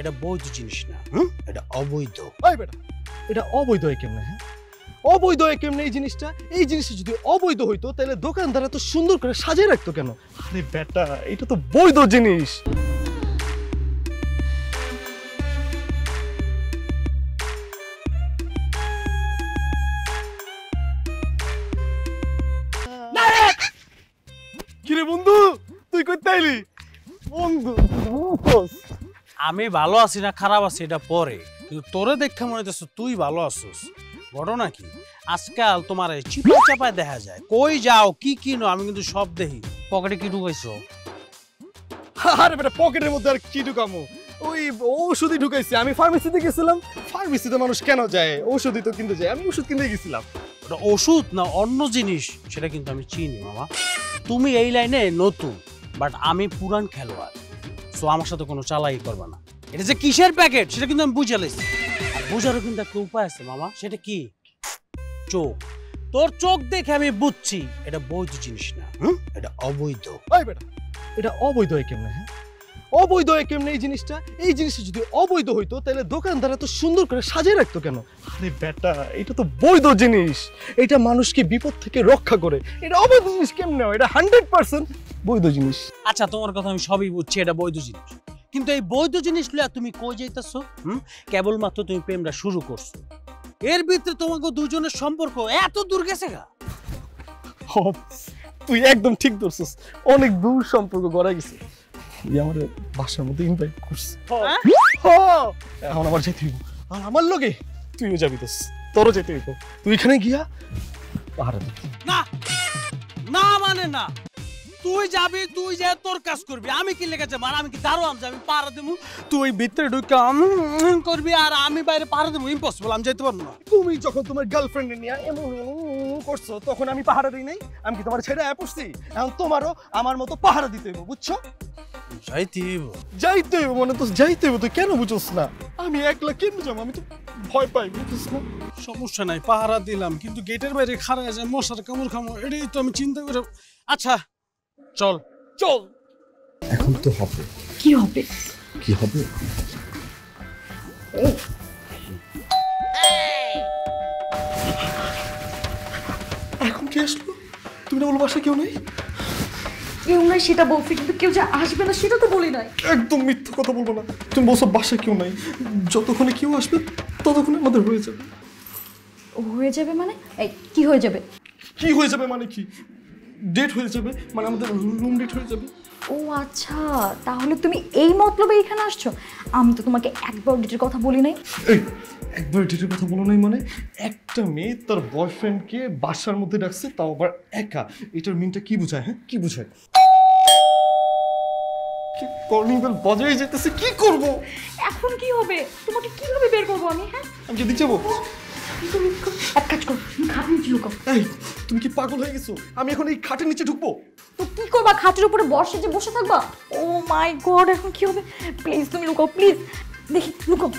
এটা বৈধ জিনিস না। এটা অবৈধ। ওই বেটা এটা অবৈধ কেমনে হ্যাঁ? অবৈধ কেমনে এই জিনিসটা? এই জিনিসটা যদি অবৈধ হইতো তাহলে দোকানদার এত সুন্দর করে সাজিয়ে রাখতো কেন? আরে বেটা এটা তো বৈধ জিনিস। কিরে বন্ধু তুই কই তাইলি বন্ধু? আমি ভালো আছি না খারাপ আছি এটা পরে। কিন্তু তোরে দেখে মনে হচ্ছে তুই ভালো আছিস। ঘটনা কি? আজকাল তোমার এই চিপা চাপায় দেখা যায়। কই যাও কি কিনো আমি কিন্তু সব দেখি। পকেটে কি ঢুকাইছো? আরে বেটা পকেটের মধ্যে আর কি ঢুকামো? ওই ওষুধই ঢুকাইছি। আমি ফার্মেসিতে গেছিলাম। ফার্মেসিতে মানুষ কেন যায়? ওষুধই তো কিনতে যায়। আমি ওষুধ কিনতে গেছিলাম। ওটা ওষুধ না অন্য জিনিস সেটা কিন্তু আমি চিনি মামা। তুমি এই লাইনে নতুন বাট আমি পুরান খেলোয়াড়। সো আমার সাথে কোনো চালাই করবে না। এটা যে কিসের প্যাকেট, সেটা কিন্তু আমি বুঝে আর বুঝারও কিন্তু একটা উপায় আছে, মামা, সেটা কি? চোখ। তোর চোখ দেখে আমি বুঝছি, এটা বৈধ জিনিস না। এটা অবৈধ। ওই বেটা, এটা অবৈধ হয় কেমনে হ্যাঁ? অবৈধ হয় কেমনে এই জিনিসটা? এই জিনিসটা যদি অবৈধ হইতো, তাহলে দোকানদার এত সুন্দর করে সাজিয়ে রাখতো কেন? আরে বেটা, এটা তো বৈধ জিনিস। এটা মানুষকে বিপদ থেকে রক্ষা করে। এটা অবৈধ জিনিস কেমনে এটা হান্ড্রেড পার্সেন্ট বৈধ জিনিস। আচ্ছা তোমার কথা আমি সবই বুঝছি এটা বৈধ জিনিস। কিন্তু এই বৈধ জিনিস লইয়া তুমি কই যাইতেছো হুম? কেবলমাত্র তুমি প্রেমটা শুরু করছ। এর ভিতরে তোমাকে দুজনের সম্পর্ক এত দূর গেছে গা। হ, তুই একদম ঠিক ধরছিস। অনেক দূর সম্পর্ক গড়া গেছে। তুই আমার বাসার মধ্যে ইনভাইট করছিস। হ্যাঁ? হ, এখন আমার যেতে হইব। আর আমার লগে তুইও যাবি তোস তোরও যেতে হইব। তুই এখানে গিয়া পাহাড়ে না না মানে না। তুই যাবি তুই যে তোর কাজ করবি আমি কি লেগেছে মানে আমি কি দারোয়ান যাবি পাড়া দেবো তুই ভিতরে ঢুকে করবি আর আমি বাইরে পাড়া দেবো ইম্পসিবল আমি যেতে পারব না। তুমি যখন তোমার গার্লফ্রেন্ড নিয়ে এমন করছ তখন আমি পাহারা দিই নাই? আমি কি তোমার ছেড়ে পড়ছি? এখন তোমারও আমার মতো পাহারা দিতে হইব বুঝছ? যাইতে যাইতে হইব মানে তো যাইতে হইব তুই কেন বুঝোস না? আমি একলা কেন যাব? আমি তো ভয় পাই বুঝছিস না? সমস্যা নাই পাহারা দিলাম কিন্তু গেটের বাইরে খাড়া যায় মশার কামড় খামো এটাই তো আমি চিন্তা করে আচ্ছা চল। চল। এখন তো হবে। কি হবে? কি হবে? এখন কি আসলো? তুমি না বলো বাসায় কেউ নেই? কেউ নাই সেটা বলছি কিন্তু কেউ যে আসবে না সেটা তো বলি নাই। একদম মিথ্যা কথা বলব না। তুমি বলছো বাসায় কেউ নাই। যতক্ষণে কেউ আসবে ততক্ষণে আমাদের হয়ে যাবে। হয়ে যাবে মানে? এই কি হয়ে যাবে? কি হয়ে যাবে মানে কি? ডেট হয়ে যাবে মানে আমাদের রুম ডেট হয়ে যাবে। ও আচ্ছা তাহলে তুমি এই মতলবে এখানে আসছো? আমি তো তোমাকে একবার ডেটের কথা বলি নাই। এই একবার ডেটের কথা বলো নাই মানে একটা মেয়ে তার বয়ফ্রেন্ডকে বাসার মধ্যে ডাকছে তাও আবার একা। এটার মিনটা কি বোঝায় হ্যাঁ? কি বোঝায়? কি কলিং বেল বাজাই যেতেছে কি করব? এখন কি হবে? তোমাকে কীভাবে বের করব আমি হ্যাঁ? আমি যদি যাব? এক কাজ করো খাটের নিচে লুকাও। এই তুমি কি পাগল হয়ে গেছো? আমি এখন এই খাটের নিচে ঢুকবো? তো কি করবা খাটের উপরে বর্ষে যে বসে থাকবা? ও মাই গড এখন কি হবে? প্লিজ তুমি লুকাও প্লিজ দেখি লুকাও।